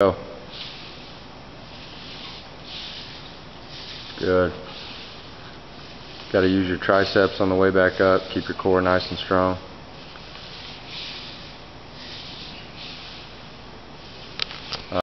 Go. Good. Got to use your triceps on the way back up. Keep your core nice and strong.